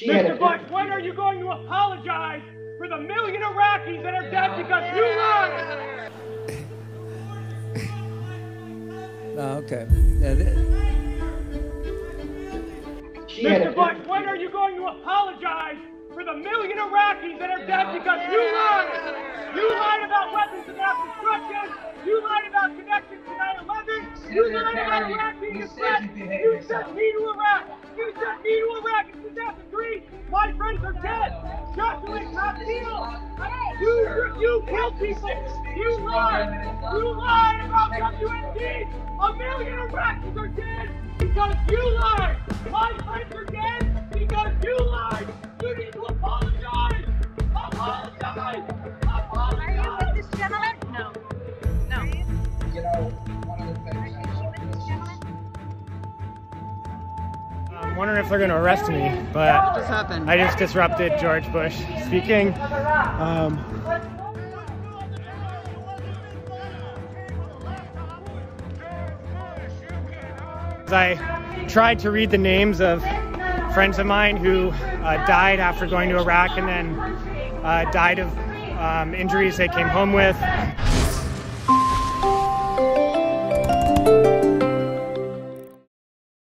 Mr. Bush, when are you going to apologize for the million Iraqis that are dead because you lied? Oh, okay. Yeah, Mr. Bush, when are you going to apologize for the million Iraqis that are dead because you lied? You lied about weapons of mass destruction. You lied about connections to 9/11. You lied about Iraq being a threat. You sent me to Iraq. You sent me to Iraq in 2003. Friends are dead. Joshua Castile. You you killed people. You lied. You lied about WMD. A million Iraqis I'm wondering if they're going to arrest me, but I just disrupted George Bush speaking. Um, I tried to read the names of friends of mine who uh, died after going to Iraq and then uh, died of um, injuries they came home with.